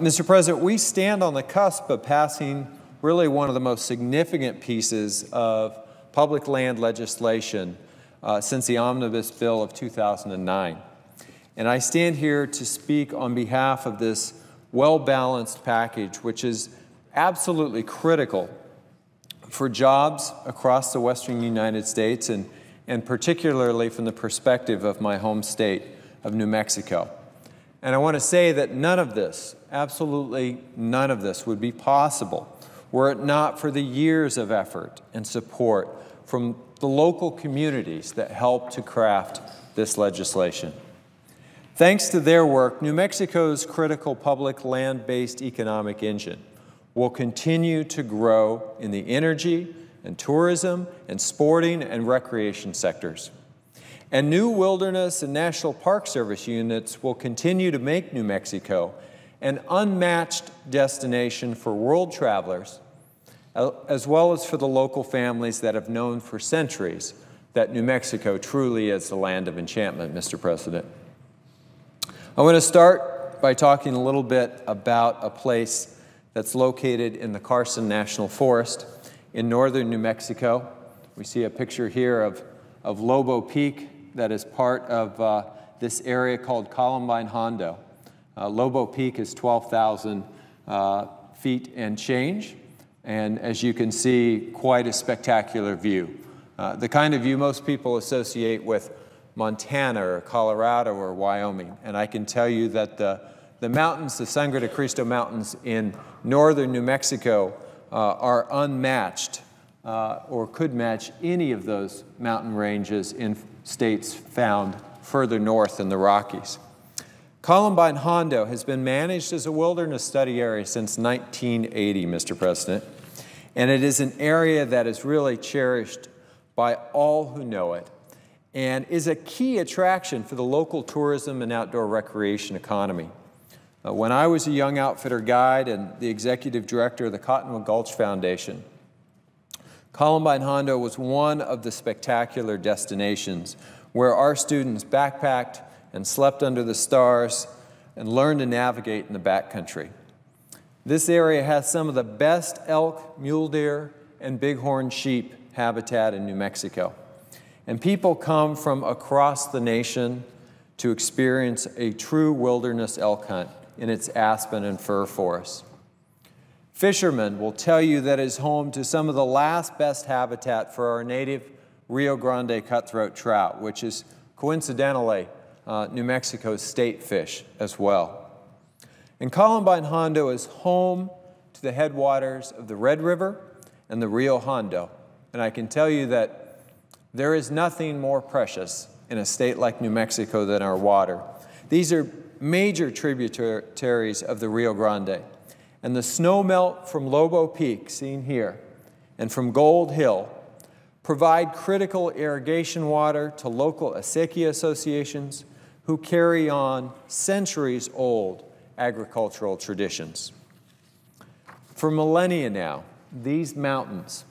Mr. President, we stand on the cusp of passing really one of the most significant pieces of public land legislation uh, since the Omnibus Bill of 2009. And I stand here to speak on behalf of this well-balanced package, which is absolutely critical for jobs across the western United States and, and particularly from the perspective of my home state of New Mexico. And I want to say that none of this, absolutely none of this, would be possible were it not for the years of effort and support from the local communities that helped to craft this legislation. Thanks to their work, New Mexico's critical public land-based economic engine will continue to grow in the energy and tourism and sporting and recreation sectors. And new wilderness and National Park Service units will continue to make New Mexico an unmatched destination for world travelers, as well as for the local families that have known for centuries that New Mexico truly is the land of enchantment, Mr. President. I want to start by talking a little bit about a place that's located in the Carson National Forest in northern New Mexico. We see a picture here of, of Lobo Peak that is part of uh, this area called Columbine Hondo. Uh, Lobo Peak is 12,000 uh, feet and change, and as you can see, quite a spectacular view. Uh, the kind of view most people associate with Montana or Colorado or Wyoming, and I can tell you that the the mountains, the Sangre de Cristo Mountains in northern New Mexico, uh, are unmatched uh, or could match any of those mountain ranges in states found further north in the Rockies. Columbine Hondo has been managed as a wilderness study area since 1980, Mr. President, and it is an area that is really cherished by all who know it and is a key attraction for the local tourism and outdoor recreation economy. Uh, when I was a young outfitter guide and the executive director of the Cottonwood Gulch Foundation, Columbine Hondo was one of the spectacular destinations where our students backpacked and slept under the stars and learned to navigate in the backcountry. This area has some of the best elk, mule deer, and bighorn sheep habitat in New Mexico. And people come from across the nation to experience a true wilderness elk hunt in its aspen and fir forests. Fishermen will tell you that is home to some of the last best habitat for our native Rio Grande cutthroat trout, which is coincidentally uh, New Mexico's state fish as well. And Columbine Hondo is home to the headwaters of the Red River and the Rio Hondo. And I can tell you that there is nothing more precious in a state like New Mexico than our water. These are major tributaries of the Rio Grande. And the snowmelt from Lobo Peak, seen here, and from Gold Hill provide critical irrigation water to local acequia associations who carry on centuries-old agricultural traditions. For millennia now, these mountains,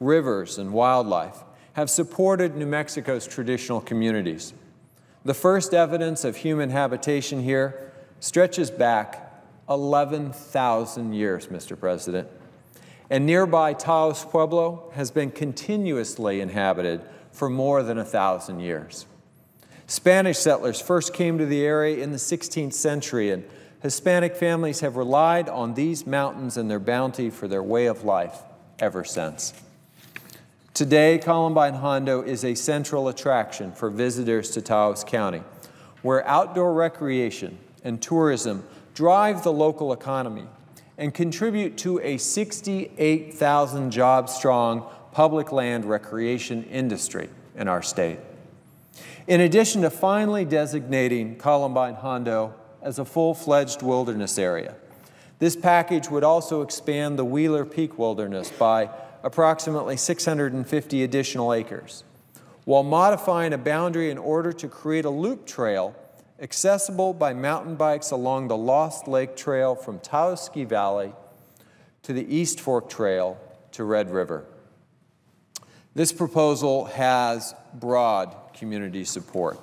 rivers, and wildlife have supported New Mexico's traditional communities. The first evidence of human habitation here stretches back 11,000 years, Mr. President. And nearby Taos Pueblo has been continuously inhabited for more than a thousand years. Spanish settlers first came to the area in the 16th century, and Hispanic families have relied on these mountains and their bounty for their way of life ever since. Today, Columbine Hondo is a central attraction for visitors to Taos County, where outdoor recreation and tourism drive the local economy and contribute to a 68,000 job strong public land recreation industry in our state. In addition to finally designating Columbine Hondo as a full-fledged wilderness area, this package would also expand the Wheeler Peak Wilderness by approximately 650 additional acres, while modifying a boundary in order to create a loop trail accessible by mountain bikes along the Lost Lake Trail from Taos Ski Valley to the East Fork Trail to Red River. This proposal has broad community support,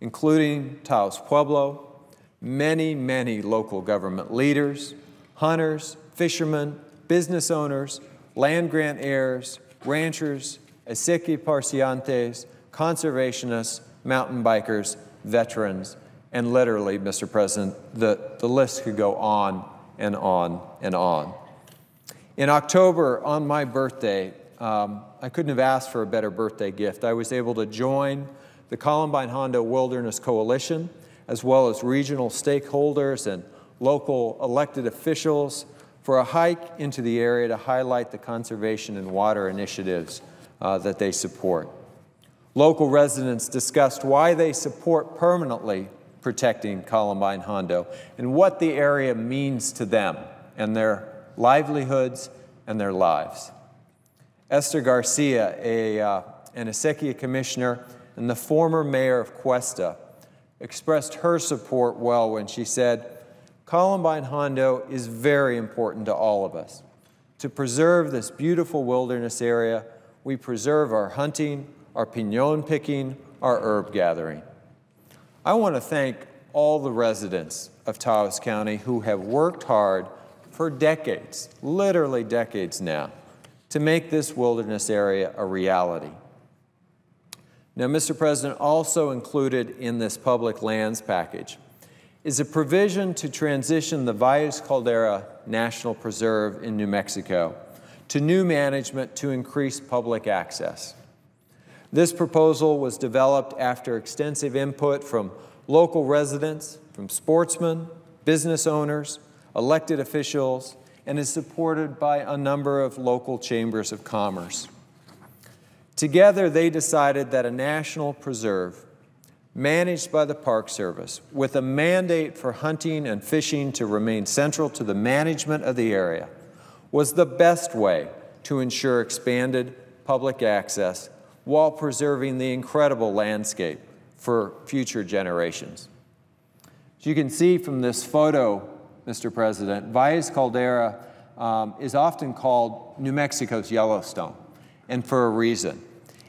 including Taos Pueblo, many, many local government leaders, hunters, fishermen, business owners, land grant heirs, ranchers, Acequia Parciantes, conservationists, mountain bikers, veterans, and literally, Mr. President, the, the list could go on and on and on. In October, on my birthday, um, I couldn't have asked for a better birthday gift. I was able to join the Columbine Hondo Wilderness Coalition, as well as regional stakeholders and local elected officials for a hike into the area to highlight the conservation and water initiatives uh, that they support. Local residents discussed why they support permanently protecting Columbine Hondo and what the area means to them and their livelihoods and their lives. Esther Garcia, a, uh, an Acequia commissioner and the former mayor of Questa, expressed her support well when she said, Columbine Hondo is very important to all of us. To preserve this beautiful wilderness area, we preserve our hunting, our pinon picking, our herb gathering. I want to thank all the residents of Taos County who have worked hard for decades, literally decades now, to make this wilderness area a reality. Now, Mr. President, also included in this public lands package is a provision to transition the Valles Caldera National Preserve in New Mexico to new management to increase public access. This proposal was developed after extensive input from local residents, from sportsmen, business owners, elected officials, and is supported by a number of local chambers of commerce. Together, they decided that a national preserve managed by the Park Service with a mandate for hunting and fishing to remain central to the management of the area was the best way to ensure expanded public access while preserving the incredible landscape for future generations. As you can see from this photo, Mr. President, Valles Caldera um, is often called New Mexico's Yellowstone, and for a reason.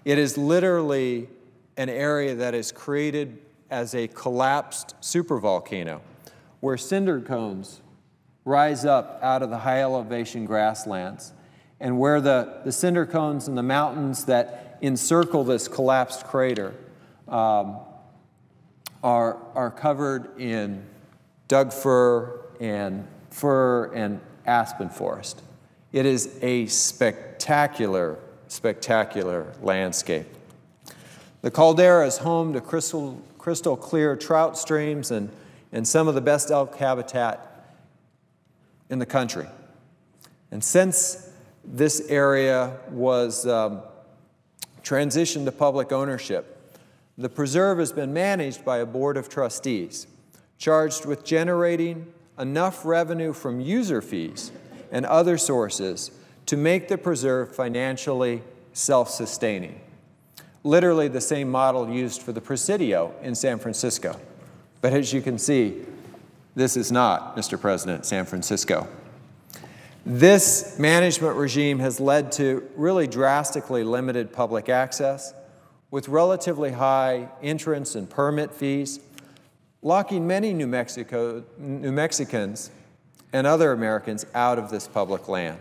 It is literally an area that is created as a collapsed supervolcano where cinder cones rise up out of the high elevation grasslands and where the, the cinder cones and the mountains that encircle this collapsed crater um, are, are covered in Doug fir and fir and aspen forest. It is a spectacular, spectacular landscape. The caldera is home to crystal, crystal clear trout streams and, and some of the best elk habitat in the country. And since this area was um, transitioned to public ownership, the preserve has been managed by a board of trustees charged with generating enough revenue from user fees and other sources to make the preserve financially self-sustaining. Literally the same model used for the Presidio in San Francisco. But as you can see, this is not, Mr. President, San Francisco. This management regime has led to really drastically limited public access, with relatively high entrance and permit fees, locking many New, Mexico, New Mexicans and other Americans out of this public land.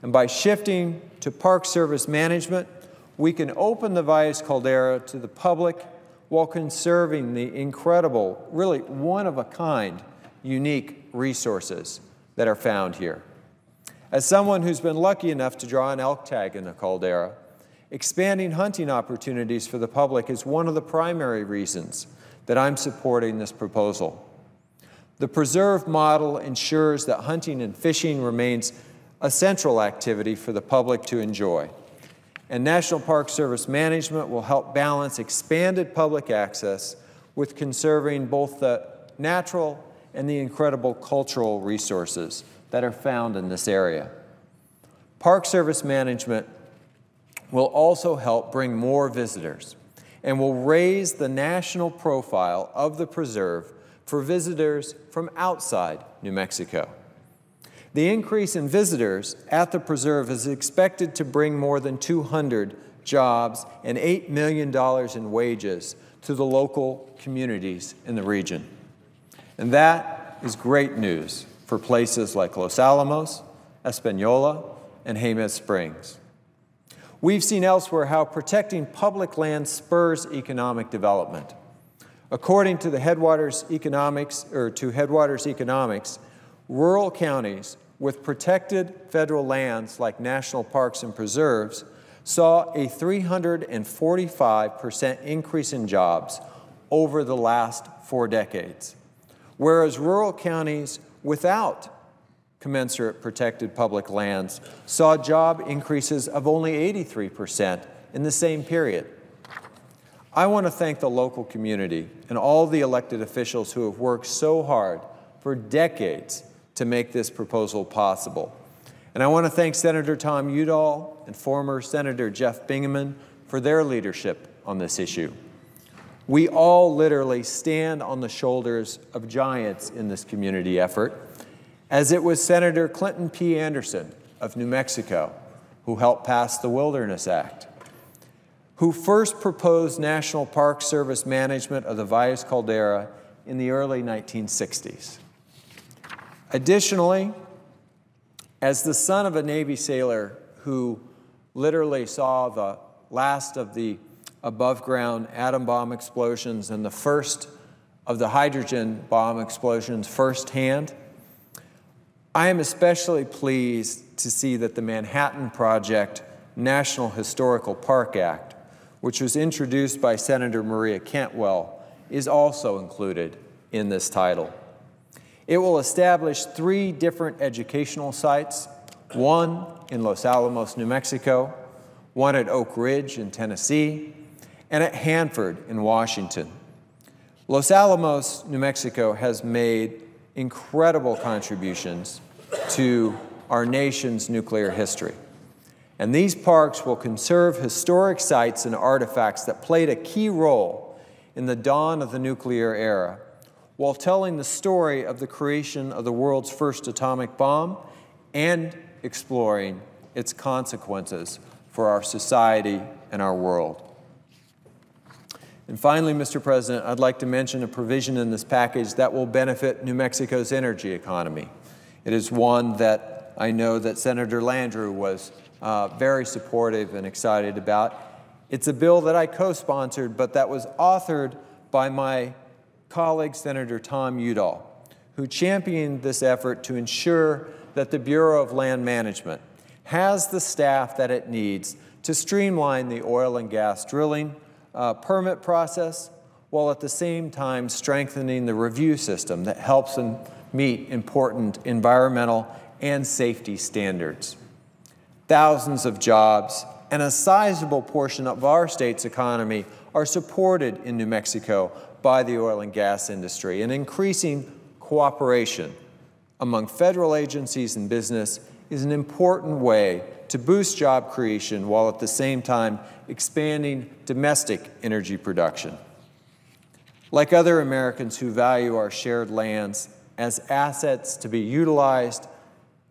And by shifting to Park Service management, we can open the Valles Caldera to the public while conserving the incredible, really one-of-a-kind, unique resources that are found here. As someone who's been lucky enough to draw an elk tag in the caldera, Expanding hunting opportunities for the public is one of the primary reasons that I'm supporting this proposal. The preserve model ensures that hunting and fishing remains a central activity for the public to enjoy. And National Park Service management will help balance expanded public access with conserving both the natural and the incredible cultural resources that are found in this area. Park Service management will also help bring more visitors and will raise the national profile of the preserve for visitors from outside New Mexico. The increase in visitors at the preserve is expected to bring more than 200 jobs and $8 million in wages to the local communities in the region. And that is great news for places like Los Alamos, Espanola, and Jemez Springs. We've seen elsewhere how protecting public land spurs economic development. According to the Headwaters Economics, or to Headwaters Economics, rural counties with protected federal lands like national parks and preserves saw a 345% increase in jobs over the last four decades, whereas rural counties without commensurate protected public lands saw job increases of only 83% in the same period. I want to thank the local community and all the elected officials who have worked so hard for decades to make this proposal possible. And I want to thank Senator Tom Udall and former Senator Jeff Bingaman for their leadership on this issue. We all literally stand on the shoulders of giants in this community effort, as it was Senator Clinton P. Anderson of New Mexico who helped pass the Wilderness Act, who first proposed National Park Service management of the Valles Caldera in the early 1960s. Additionally, as the son of a Navy sailor who literally saw the last of the above ground atom bomb explosions and the first of the hydrogen bomb explosions firsthand, I am especially pleased to see that the Manhattan Project National Historical Park Act, which was introduced by Senator Maria Cantwell, is also included in this title. It will establish three different educational sites, one in Los Alamos, New Mexico, one at Oak Ridge in Tennessee, and at Hanford in Washington. Los Alamos, New Mexico has made incredible contributions to our nation's nuclear history. And these parks will conserve historic sites and artifacts that played a key role in the dawn of the nuclear era while telling the story of the creation of the world's first atomic bomb and exploring its consequences for our society and our world. And finally, Mr. President, I'd like to mention a provision in this package that will benefit New Mexico's energy economy. It is one that I know that Senator Landrieu was uh, very supportive and excited about. It's a bill that I co-sponsored, but that was authored by my colleague, Senator Tom Udall, who championed this effort to ensure that the Bureau of Land Management has the staff that it needs to streamline the oil and gas drilling uh, permit process while at the same time strengthening the review system that helps them meet important environmental and safety standards. Thousands of jobs and a sizable portion of our state's economy are supported in New Mexico by the oil and gas industry, and increasing cooperation among federal agencies and business is an important way to boost job creation while at the same time expanding domestic energy production. Like other Americans who value our shared lands as assets to be utilized,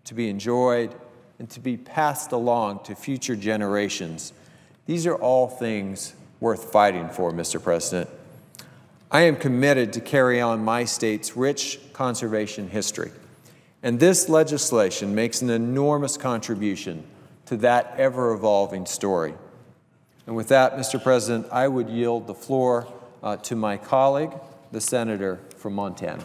to be enjoyed, and to be passed along to future generations, these are all things worth fighting for, Mr. President. I am committed to carry on my state's rich conservation history. And this legislation makes an enormous contribution to that ever evolving story. And with that, Mr. President, I would yield the floor uh, to my colleague, the senator from Montana.